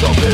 die